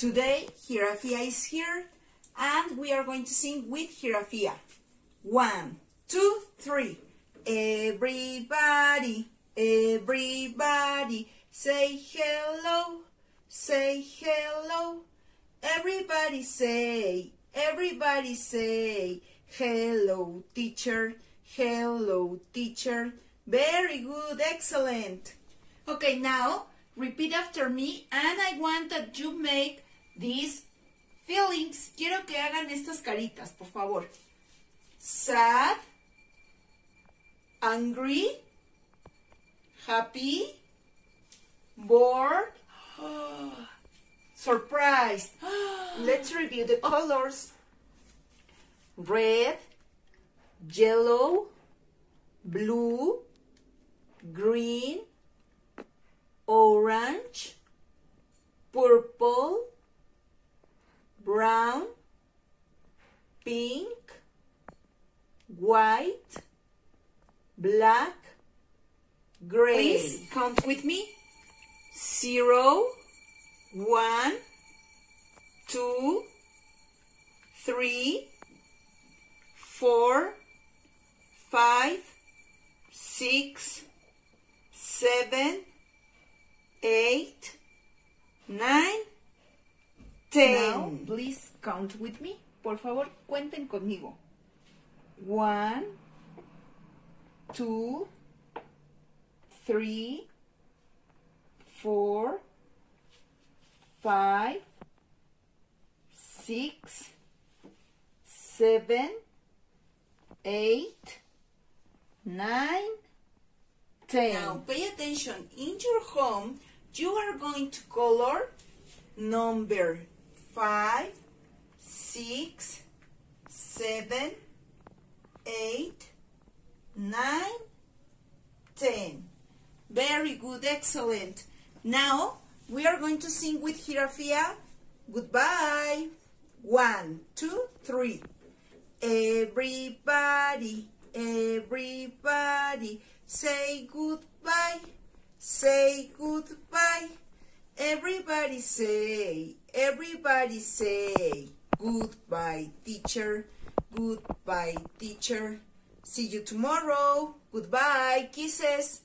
Today Hirafia is here and we are going to sing with Hirafia. One, two, three. Everybody, everybody, say hello, say hello. Everybody say, everybody say, hello teacher, hello teacher. Very good, excellent. Okay, now repeat after me and I want that you make these feelings. Quiero que hagan estas caritas, por favor. Sad, angry, happy, bored, surprised. Let's review the colors. Red, yellow, blue, green, orange, purple, brown, pink, white, black, gray. Please count with me. Zero, one, two, three, four, five, six, seven, eight, nine, ten. Now, please count with me. Por favor, cuenten conmigo. One, two, three, four, five, six, seven, eight, nine, ten. Now pay attention. In your home, you are going to color number five, six, seven, eight, nine, ten. Very good, excellent. Now we are going to sing with Hirafia. Goodbye. One, two, three. Everybody, everybody, say goodbye. Say goodbye. Everybody say, everybody say, goodbye, teacher. Goodbye, teacher. See you tomorrow. Goodbye. Kisses.